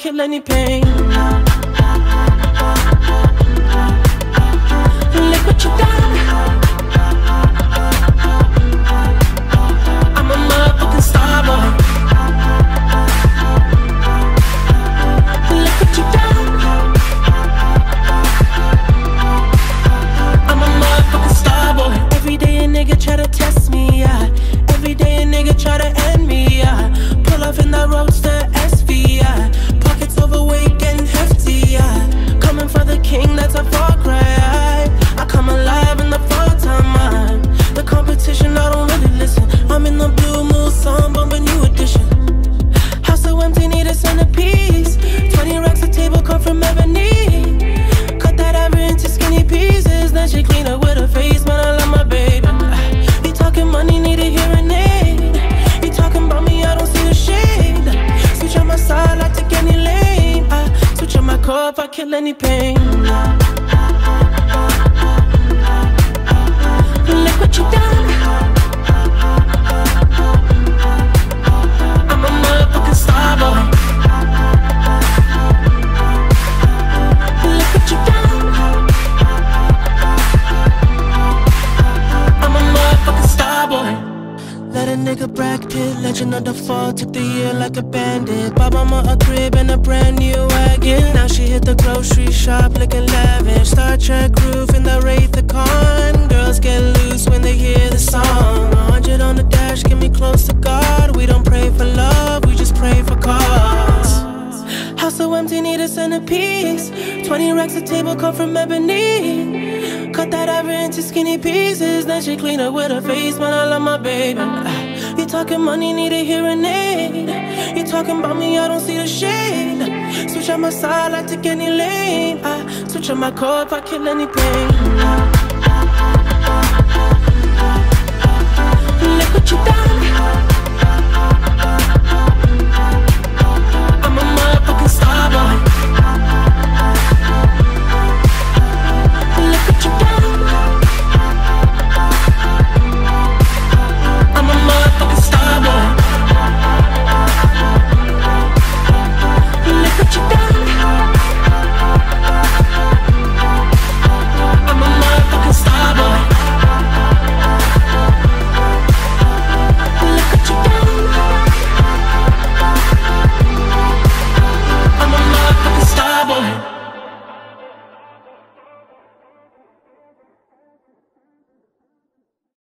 kill any pain. Pain. Look what you done. Nigga Brad Pitt, legend of the fall, took the year like a bandit. Bought mama a crib and a brand new wagon. Now she hit the grocery shop looking lavish. Star Trek roof in the Wraith the Con. Girls get loose when they hear the song. 100 on the dash, get me close to God. We don't pray for love, we just pray for cause. House so empty, need a centerpiece. 20 racks a table come from ebony. Cut that ever into skinny pieces. Then she clean up with her face, man. I love my baby. You talking money, need a hearing aid. You talking about me, I don't see the shade. Switch on my side, I take any lane. I switch on my car if I kill anything. Look what you done.